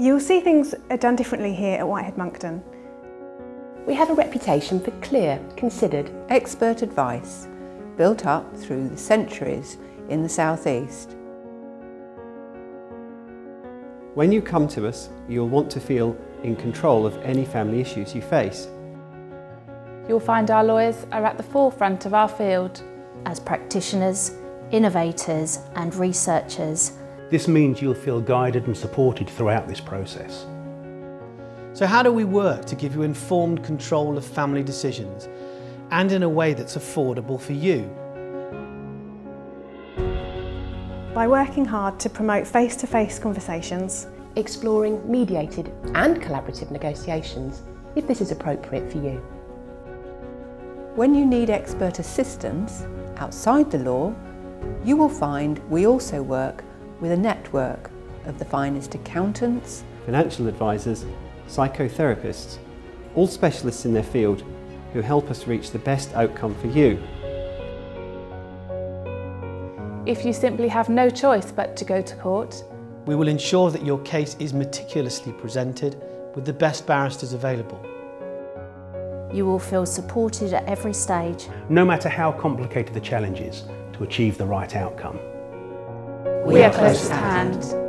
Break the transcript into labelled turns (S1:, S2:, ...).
S1: You'll see things are done differently here at Whitehead Monckton.
S2: We have a reputation for clear, considered,
S3: expert advice built up through the centuries in the South East.
S4: When you come to us, you'll want to feel in control of any family issues you face.
S5: You'll find our lawyers are at the forefront of our field.
S6: As practitioners, innovators and researchers.
S7: This means you'll feel guided and supported throughout this process.
S8: So how do we work to give you informed control of family decisions and in a way that's affordable for you?
S1: By working hard to promote face-to-face -face conversations,
S2: exploring mediated and collaborative negotiations if this is appropriate for you.
S3: When you need expert assistance outside the law, you will find we also work with a network of the finest accountants,
S4: financial advisors, psychotherapists, all specialists in their field who help us reach the best outcome for you.
S5: If you simply have no choice but to go to court,
S8: we will ensure that your case is meticulously presented with the best barristers available.
S6: You will feel supported at every stage.
S7: No matter how complicated the challenge is, to achieve the right outcome.
S5: We are close at hand.